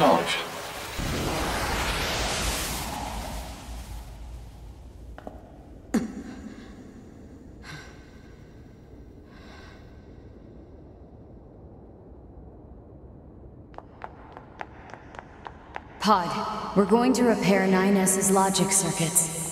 Acknowledged. Pod, we're going to repair 9S's logic circuits.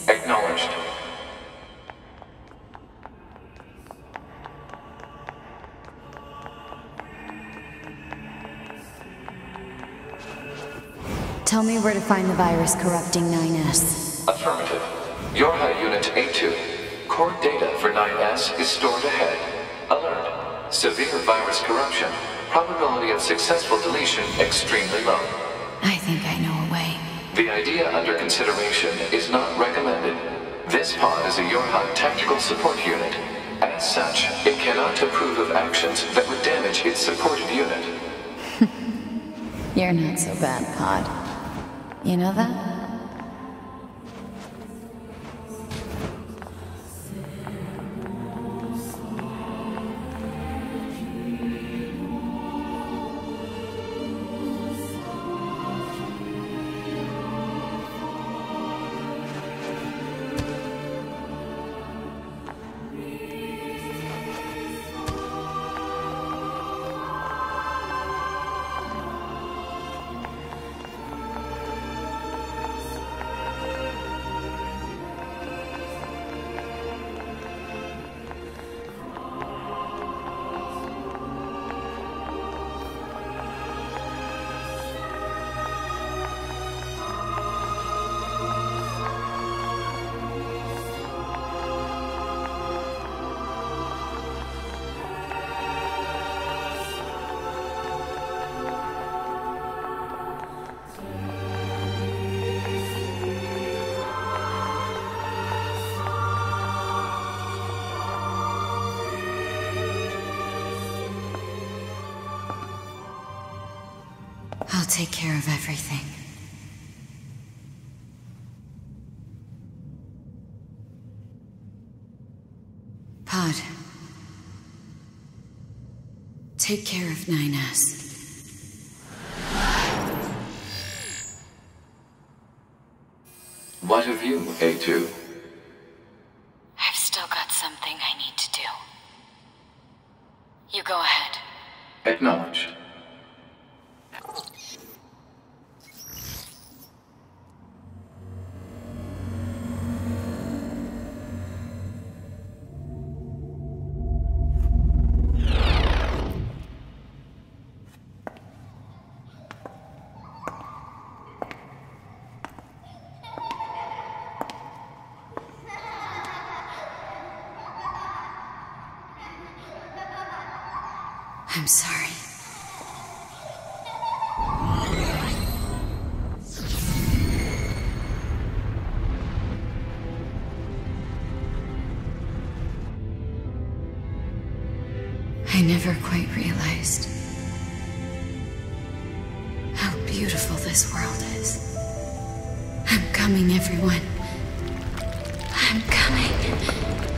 Tell me where to find the virus corrupting 9S. Affirmative. Yorha Unit A2. Core data for 9S is stored ahead. Alert. Severe virus corruption. Probability of successful deletion extremely low. I think I know a way. The idea under consideration is not recommended. This pod is a Yorha tactical support unit. As such, it cannot approve of actions that would damage its supported unit. You're not so bad, Pod. You know that? Take care of everything. Pod. Take care of 9S. What of you, A2? I've still got something I need to do. You go ahead. Acknowledged. I'm sorry. I never quite realized how beautiful this world is. I'm coming, everyone. I'm coming.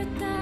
Likaś beta